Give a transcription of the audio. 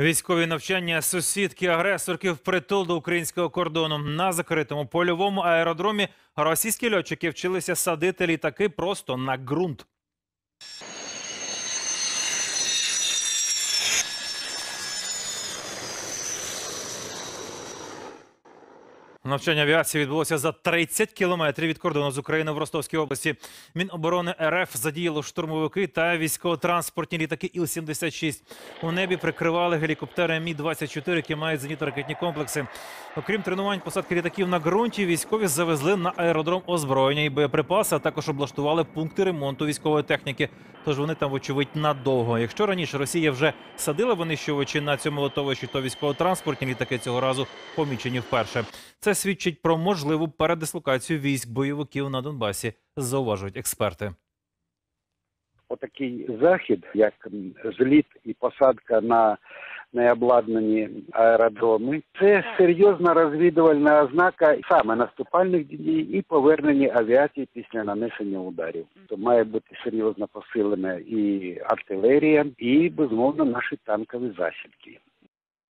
Військові навчання сусідки агресорки впритул до українського кордону на закритому польовому аеродромі. Російські льотчики вчилися садити літаки просто на ґрунт. Навчання авіації відбулося за 30 кілометрів від кордону з України в Ростовській області. Міноборони РФ задіяло штурмовики та військово-транспортні літаки Іл-76. У небі прикривали гелікоптери Мі-24, які мають зенітно-ракетні комплекси. Окрім тренувань посадки літаків на ґрунті, військові завезли на аеродром озброєння і боєприпаси, а також облаштували пункти ремонту військової техніки. Тож вони там, вочевидь, надовго. Якщо раніше Росія вже садила винищувачі на цьому литовищі, то військово-транспортні літаки цього разу помічені вперше. Це свідчить про можливу передислокацію військ бойовиків на Донбасі, зауважують експерти. Отакий захід, як зліт і посадка на необладнані аеродроми, це серйозна розвідувальна ознака саме наступальних дій і повернення авіації після нанесення ударів. То має бути серйозно посилена і артилерія, і безумовно наші танкові засідки.